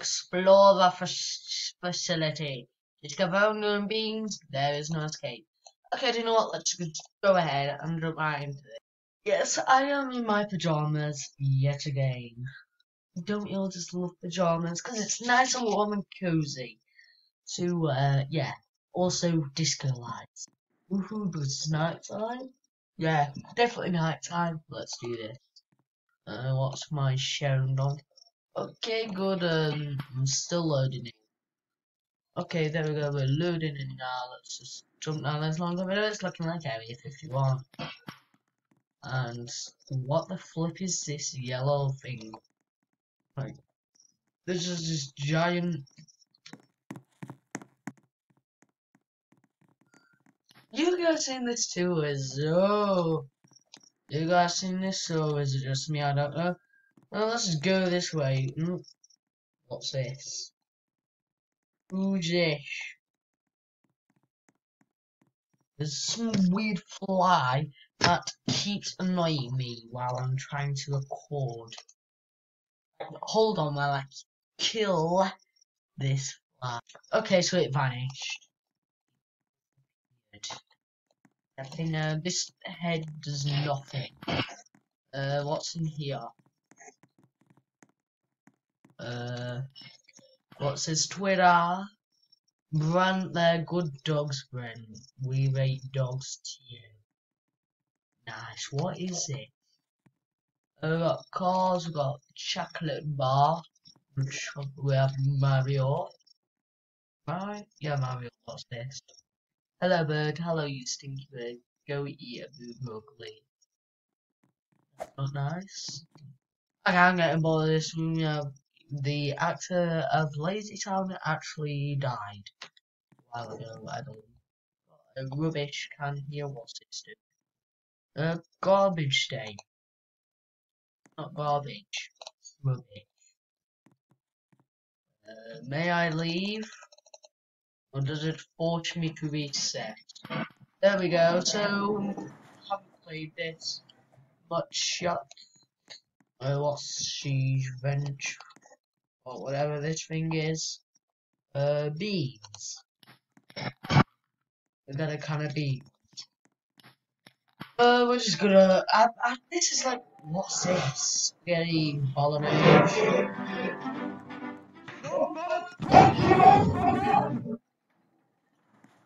Explore the facility. Discover unknown beings. There is no escape. Okay, do you know what? Let's just go ahead and jump right into it. Yes, I am in my pajamas yet again. Don't you all just love pajamas? Because it's nice and warm and cozy. To, uh, yeah. Also, disco lights. Woohoo, but it's night time? Yeah, definitely night time. Let's do this. Uh, what's my sound on? Okay, good. Um, I'm still loading it. Okay, there we go. We're loading it now. Let's just jump down this longer video. It's looking like Area 51. And what the flip is this yellow thing? Like, this is this giant. You guys seen this too? Is oh, you guys seen this or is it just me? I don't know. Well, let's just go this way. What's this? Who's this? There's some weird fly that keeps annoying me while I'm trying to record. Hold on while I kill this fly. Okay, so it vanished. I think uh, this head does nothing. Uh, what's in here? Uh, what says Twitter? Brand their good dogs friend. We rate dogs to you. Nice. What is it? Uh, we got cars. We got chocolate bar. Which we have Mario. Right? Yeah, Mario. What's this? Hello, bird. Hello, you stinky bird. Go eat a boo ugly. Not nice. Okay, I'm getting bored of this. You know, the actor of Lazy Town actually died a while ago. I don't. A rubbish can here. What's this do? A garbage day. Not garbage. Rubbish. Uh, may I leave? Or does it force me to reset? There we go, so haven't played this much yet. Uh, what's Siege Venture? Or whatever this thing is. Uh, beans. We got a kind of beans. Uh, we're just gonna. I, I, this is like, what's this? Spaghetti bolognese.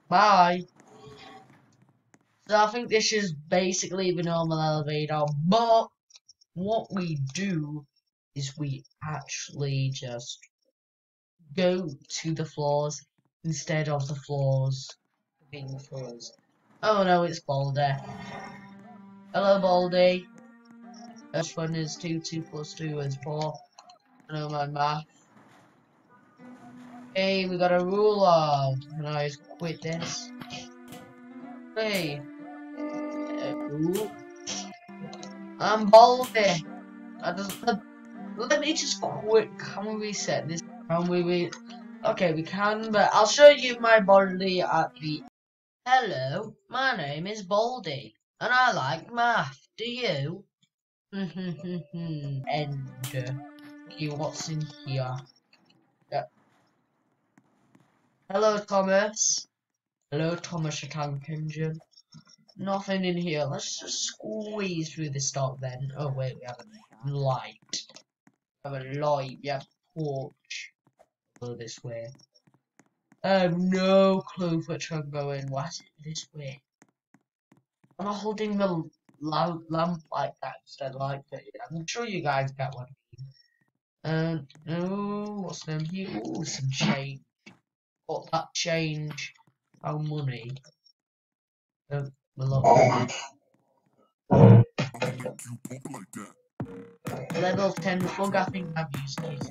Bye. So I think this is basically the normal elevator, but what we do is we actually just go to the floors instead of the floors being the floors. Oh no, it's Baldi. Hello, Baldi. First one is 2, 2 plus 2 is 4. I know my math. Hey, we got a ruler. Can I just quit this? Hey. Uh, I'm Baldi. I just let, me just quick, Can we reset this? Can we Okay, we can, but I'll show you my Baldi at the. Hello, my name is Baldi, and I like math. Do you? End. Uh, okay, what's in here? Yeah. Hello, Thomas. Hello, Thomas the Tank Engine. Nothing in here. Let's just squeeze through the stop then. Oh wait, we have a light. Have a light. Have porch. Go this way. I have no clue which I'm going. Why is it this way? I'm not holding the lamp, like that instead like that. I'm sure you guys get I mean. Um, oh, what's them here? Oh, some change. Got that change. Our money. Um, a lot. Level 10 bug, I think I've used these.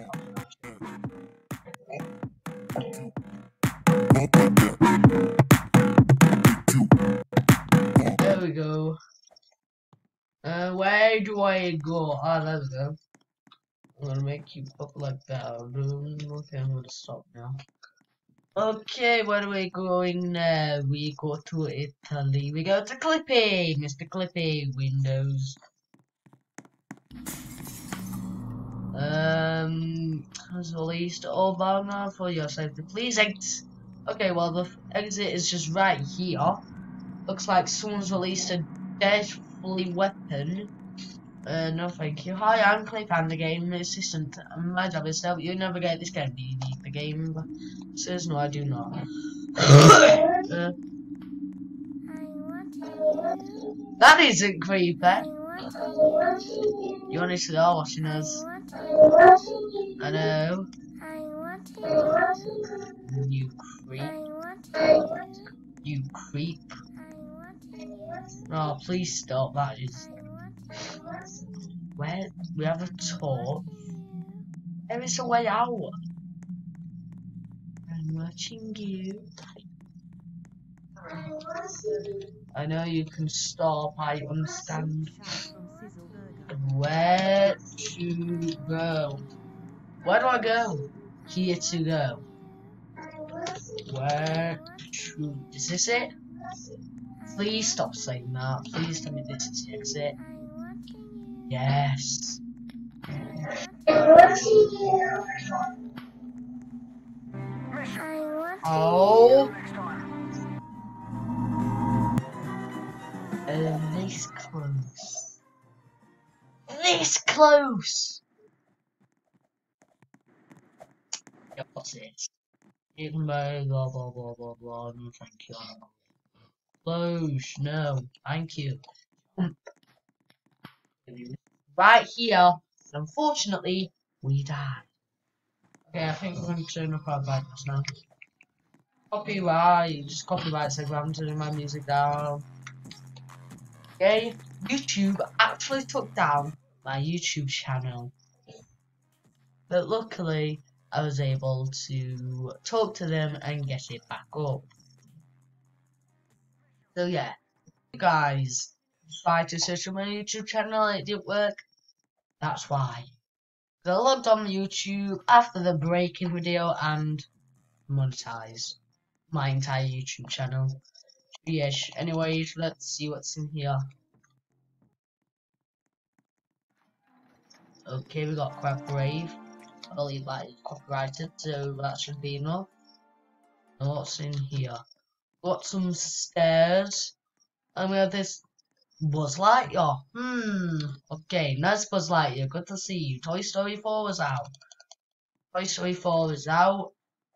There we go. Uh, where do I go? Ah, there we go. I'm gonna make you up like that. Okay, I'm gonna stop now. Okay, where are we going now? We go to Italy. We go to Clippy, Mr. Clippy, Windows. Um, has released all banner for your safety. Please exit. Okay, well the exit is just right here. Looks like someone's released a deadly weapon. Uh, no thank you. Hi, I'm Clay Panda Game Assistant. My job is to help you navigate this game. Do you need the game? Says no, I do not. uh, that isn't creepy. You honestly are watching us. I know. You creep. I want You creep. Oh, please stop. That is. Where we have a torch. There is a way out. I'm watching you. I know you can stop. I understand. Where to go? Where do I go? Here to go. Where to? Is this it? Please stop saying that. Please tell me this is the exit. Yes. Oh. Uh, this close. This close. Yep, what's this? Blah blah blah blah blah. No, thank you. No, thank you. right here. Unfortunately, we died. Okay, I think we're going to turn up our brightness now. Copyright, just copyright says I'm turning my music down. Okay, YouTube actually took down my YouTube channel. But luckily, I was able to talk to them and get it back up. So yeah, guys, tried to search on my YouTube channel it didn't work. That's why. I logged on YouTube after the breaking video and monetized my entire YouTube channel. Yes, anyways, let's see what's in here. Okay, we got Quite Brave. Believe is copyrighted, so that should be enough. What's in here? Got some stairs. And we have this Buzz Lightyear. Hmm. Okay, nice Buzz Lightyear. Good to see you. Toy Story 4 was out. Toy Story 4 is out.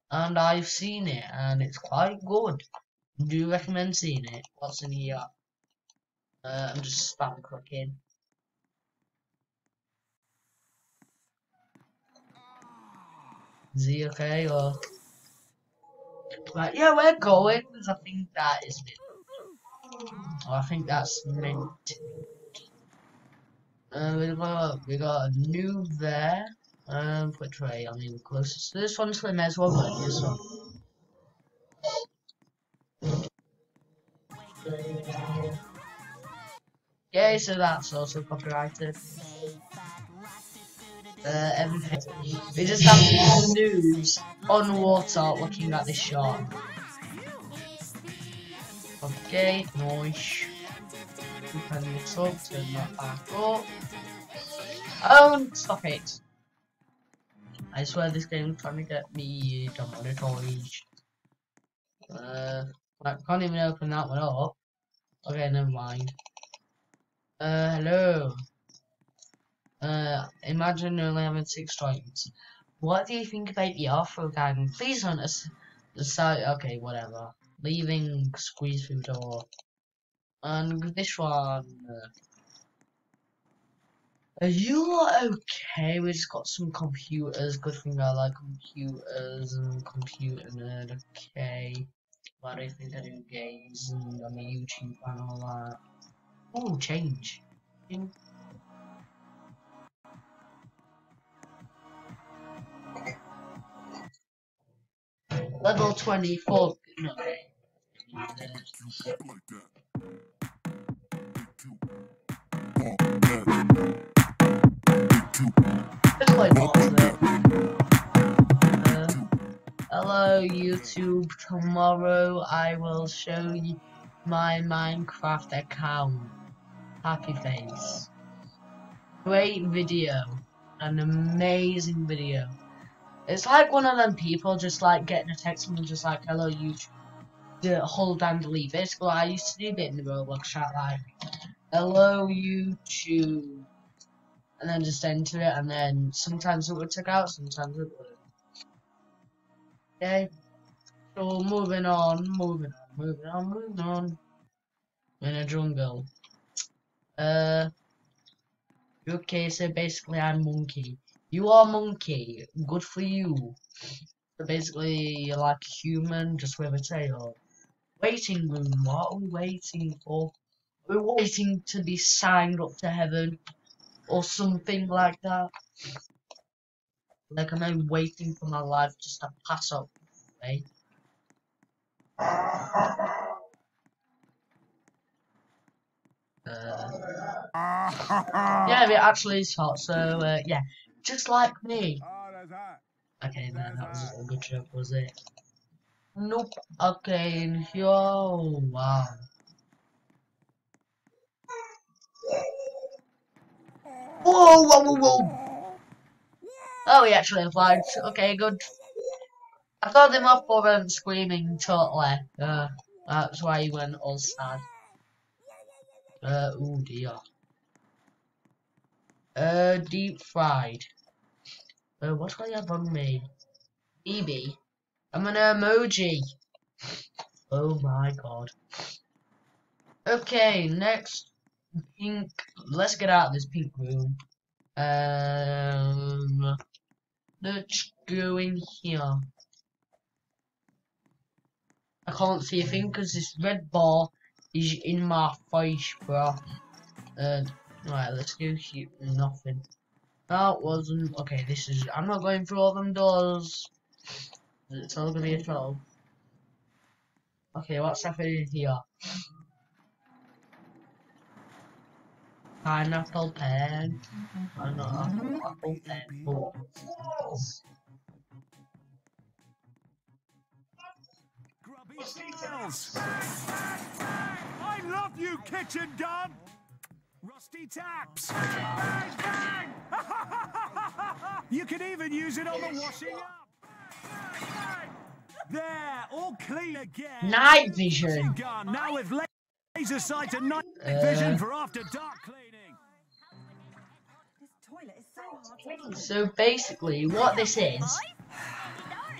And I've seen it. And it's quite good. Do recommend seeing it? What's in here? Uh, I'm just spam clicking. Is he okay or? Right, yeah, we're going because I think that is mint. Oh, I think that's mint. Uh, we got we got a new there. Um, put tray on the closest to this one, so we may as well go this one. Okay, so that's also copyrighted. Uh, everything. We just have noobs on water looking at this shot. Okay, nice. Open this up, turn that back up. Oh, stop it. I swear this game's trying to get me demonetized. Uh, I can't even open that one up. Okay, never mind. Uh, hello. Uh, imagine only having six joints. What do you think about the Afro Gang? Please don't decide. Okay, whatever. Leaving squeeze through door. And this one. Are you okay? We just got some computers. Good thing I like computers and computer nerd. Okay. But I think I do games and on the YouTube and all that. Oh, change. Level 24. No. Let's play uh, hello YouTube, tomorrow I will show you my Minecraft account. Happy face. Great video. an amazing video. It's like one of them people just like getting a text and just like, hello YouTube. The hold and delete. Basically, I used to do a bit in the Roblox chat like, hello YouTube. And then just enter it and then sometimes it would take out, sometimes it wouldn't. Okay. So moving on, moving on, moving on, moving on. In a jungle. Uh Okay, so basically I'm monkey. You are a monkey. Good for you. So basically you're like a human just with a tail. Waiting room, what are we waiting for? We're waiting to be signed up to heaven or something like that. Like I'm waiting for my life just to pass up, right? Uh, yeah, it actually is hot. So uh, yeah, just like me. Okay, man, that was a good joke, was it? Nope. Okay, here, oh, wow. Whoa, whoa, whoa, whoa! Oh, he actually applied. Okay, good. I got him off for um, screaming totally. Uh, that's why he went all sad. Uh, oh dear. Uh, deep fried. Uh, what do I have on me? BB. I'm an emoji. Oh my god. Okay, next pink. Let's get out of this pink room. Um, let's go in here. I can't see a thing because this red bar is in my face, bro. Uh, right, let's go shoot nothing. That wasn't okay. This is. I'm not going through all them doors. It's all gonna be a troll. Okay, what's happening here? Pineapple pen. Know apple pen. I love you, kitchen gun! Rusty taps! Bang, bang! you can even use it on the washing up! Bang, bang! There, all clean again! Night vision! Gun, now with laser sight and night Uh. vision for after dark cleaning! This toilet is so hard to So basically, what this is,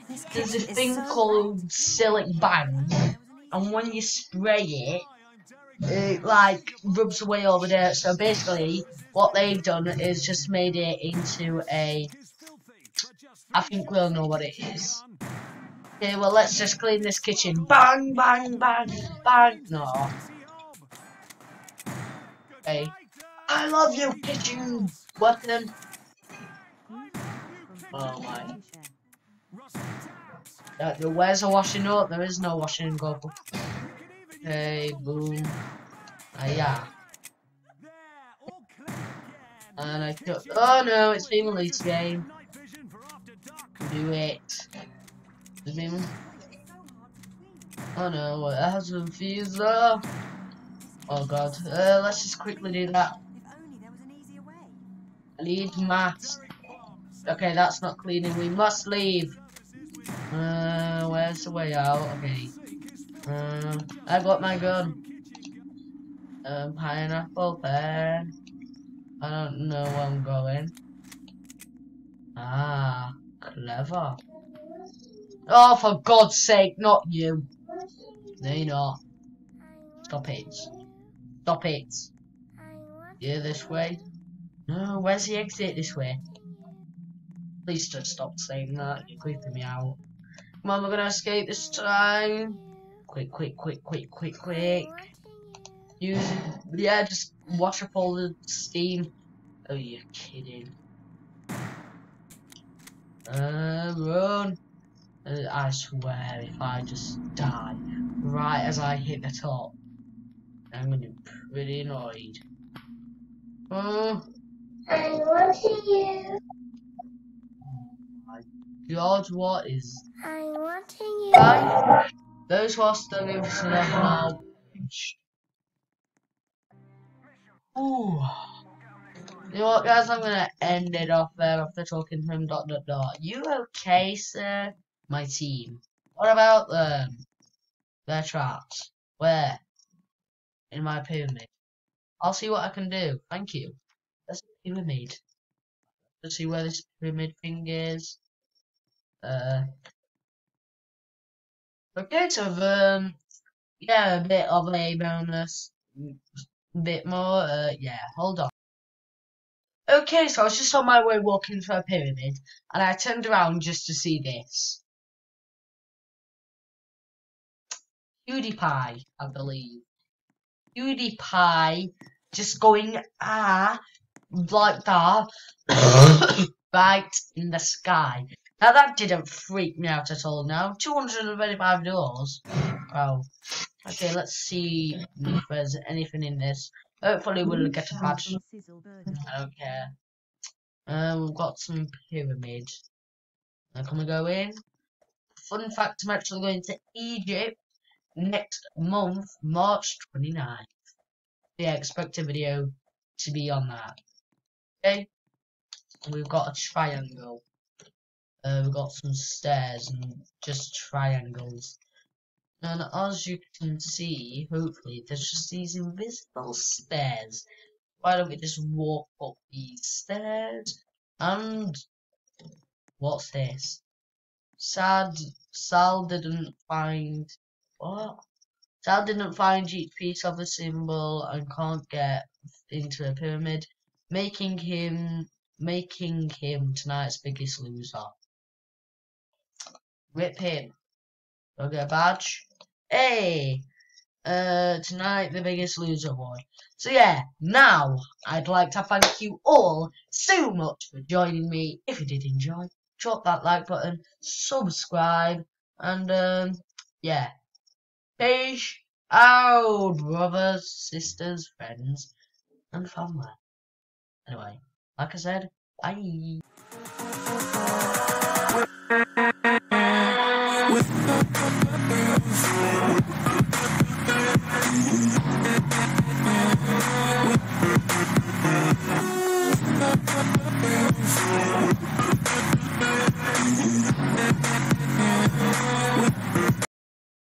This there's a thing called Cillit Bang, and when you spray it, Hi, I'm Derek. It like rubs away all the dirt. So basically, what they've done is just made it into a. I think we'll know what it is. Okay, well let's just clean this kitchen. Bang, bang, bang, bang. No. Okay. I love you, kitchen weapon. Oh my. Uh, where's the washing up? There is no washing go. Okay, boom. Ah, yeah. And I took. Oh no, it's been game. Do it. Been. Oh no, it has a visa. Oh god. Uh, let's just quickly do that. I need. Okay, that's not cleaning. We must leave. Uh, where's the way out? Okay. Um, I got my gun. Um, pineapple pen. I don't know where I'm going. Ah, clever. Oh, for God's sake, not you. No, you're not. Stop it. Stop it. Yeah, this way. No, where's the exit this way? Please just stop saying that. You're creeping me out. Come on, we're gonna escape this time. Quick, quick, quick, quick, quick, quick. Use yeah, just wash up all the steam. Oh, you're kidding. Uh, run. Uh, I swear, if I just die right as I hit the top, I'm gonna be pretty annoyed. Oh I'm watching you. my god, what is I'm watching you. Bye. Those who are still listening now. Ooh. You know what, guys? I'm gonna end it off there after talking to him. Dot dot dot. You okay, sir? My team. What about them? Their traps. Where? In my pyramid. I'll see what I can do. Thank you. A pyramid. Let's see where this pyramid thing is. Uh. Okay, so um, yeah, a bit of a bonus. A bit more. Uh, yeah. Hold on. Okay, so I was just on my way walking through a pyramid, and I turned around just to see this. PewDiePie, I believe. PewDiePie just going ah like that right in the sky. Now that didn't freak me out at all. Now 225 dollars. Oh, okay. Let's see if there's anything in this. Hopefully we'll get a badge. I don't care. Uh, we've got some pyramid. Now can we go in? Fun fact, I'm actually going to Egypt next month, March 29th. Yeah, expect a video to be on that. Okay? We've got a triangle. Uh, we've got some stairs and just triangles. And as you can see, hopefully, there's just these invisible stairs. Why don't we just walk up these stairs? And what's this? Sad Sal didn't find what? Sal didn't find each piece of the symbol and can't get into a pyramid, making him making him tonight's biggest loser. Rip him. Go get a badge. Hey! Uh, tonight the biggest loser award. So yeah, now I'd like to thank you all so much for joining me. If you did enjoy, drop that like button, subscribe, and um, yeah. Peace out, brothers, sisters, friends, and family. Anyway, like I said, bye.